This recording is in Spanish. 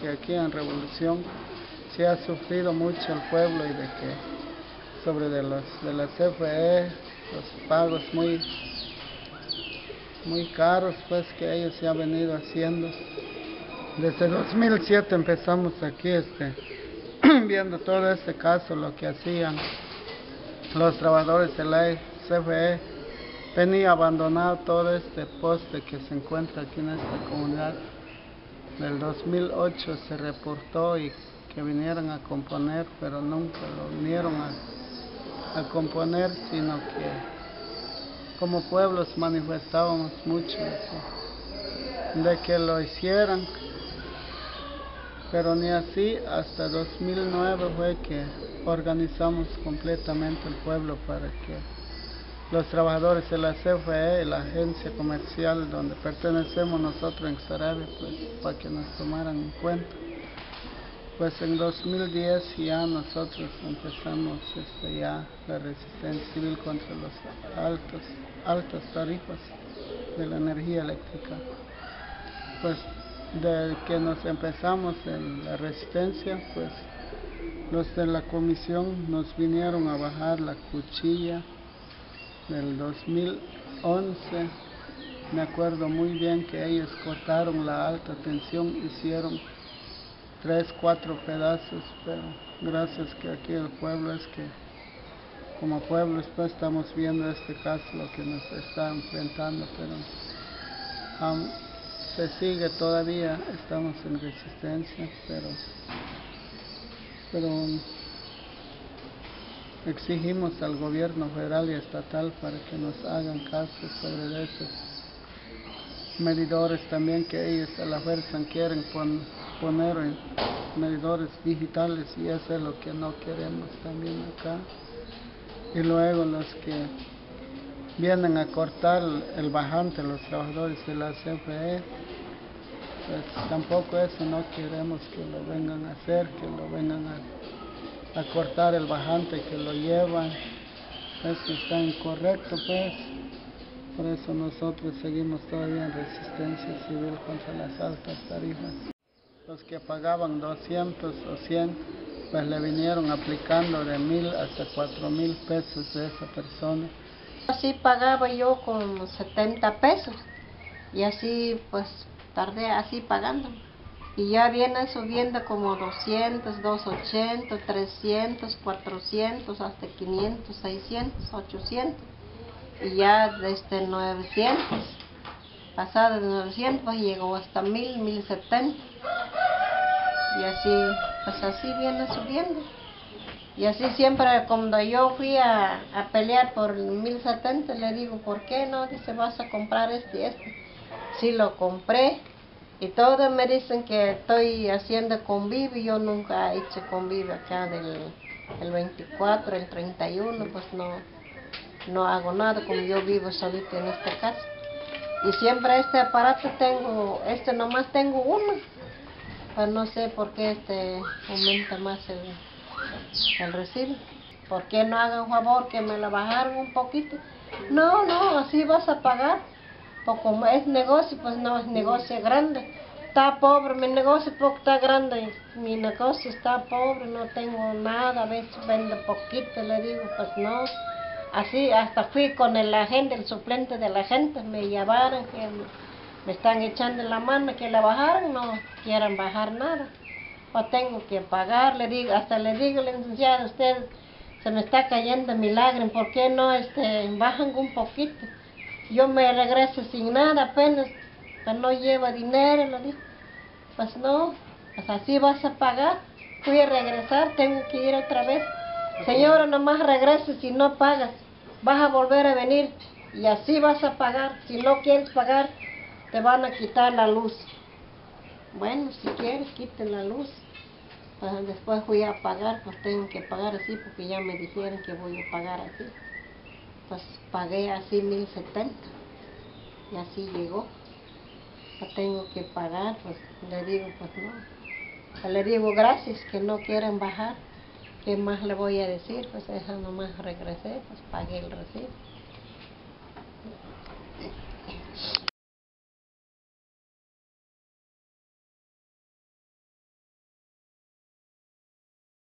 que aquí en Revolución se ha sufrido mucho el pueblo y de que sobre de los de la CFE los pagos muy muy caros pues que ellos se han venido haciendo. Desde 2007 empezamos aquí este viendo todo este caso lo que hacían los trabajadores de la CFE tenía abandonado todo este poste que se encuentra aquí en esta comunidad del 2008 se reportó y que vinieran a componer, pero nunca lo vinieron a, a componer, sino que como pueblos manifestábamos mucho de que lo hicieran, pero ni así hasta 2009 fue que organizamos completamente el pueblo para que los trabajadores de la CFE, la agencia comercial donde pertenecemos nosotros en Sarabia, pues para que nos tomaran en cuenta. Pues en 2010 ya nosotros empezamos este, ya la resistencia civil contra los altos, altas tarifas de la energía eléctrica. Pues de que nos empezamos en la resistencia, pues los de la comisión nos vinieron a bajar la cuchilla del 2011 me acuerdo muy bien que ellos cortaron la alta tensión, hicieron tres, cuatro pedazos, pero gracias que aquí el pueblo es que como pueblo después estamos viendo este caso, lo que nos está enfrentando, pero um, se sigue todavía, estamos en resistencia, pero, pero Exigimos al gobierno federal y estatal para que nos hagan caso sobre esos medidores también que ellos a la fuerza quieren poner en medidores digitales y eso es lo que no queremos también acá. Y luego los que vienen a cortar el bajante, los trabajadores de la CFE, pues tampoco eso no queremos que lo vengan a hacer, que lo vengan a a cortar el bajante que lo llevan. Eso está incorrecto, pues. Por eso nosotros seguimos todavía en resistencia civil contra las altas tarifas. Los que pagaban 200 o 100, pues le vinieron aplicando de mil hasta cuatro mil pesos de esa persona. Así pagaba yo con 70 pesos y así pues tardé así pagando y ya vienen subiendo como 200, 280, 300, 400, hasta 500, 600, 800 y ya desde 900, pasado de 900 pues llegó hasta 1000, 1070 y así, pues así viene subiendo. Y así siempre cuando yo fui a, a pelear por 1070 le digo, ¿por qué no? Dice, vas a comprar este y este. Sí lo compré y todos me dicen que estoy haciendo convivio, yo nunca he hecho convivio acá del el 24, el 31, pues no, no hago nada, como yo vivo solito en esta casa. Y siempre este aparato tengo, este nomás tengo uno, pues no sé por qué este aumenta más el, el recibo. ¿Por qué no hagan favor que me lo bajaron un poquito? No, no, así vas a pagar como es negocio, pues no es negocio grande. Está pobre mi negocio porque está grande. Mi negocio está pobre, no tengo nada, a veces vende poquito, le digo, pues no. Así hasta fui con el agente, el suplente de la gente, me llevaron, que me están echando la mano, que la bajaron, no quieren bajar nada. Pues tengo que pagar, le digo, hasta le digo, licenciado, usted se me está cayendo mi lágrima, ¿por qué no este, bajan un poquito? Yo me regreso sin nada, apenas, pues no lleva dinero, lo dijo. Pues no, pues así vas a pagar. Fui a regresar, tengo que ir otra vez. Señora, nomás regrese si no pagas. Vas a volver a venir y así vas a pagar. Si no quieres pagar, te van a quitar la luz. Bueno, si quieres, quiten la luz. Pues después fui a pagar, pues tengo que pagar así porque ya me dijeron que voy a pagar así pues pagué así 1070 y así llegó. Tengo que pagar, pues le digo, pues no. Le digo gracias que no quieren bajar. ¿Qué más le voy a decir? Pues esa nomás regresé, pues pagué el recibo.